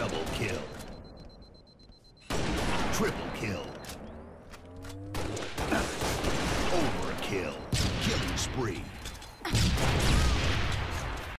Double kill. Triple kill. Overkill. Killing spree.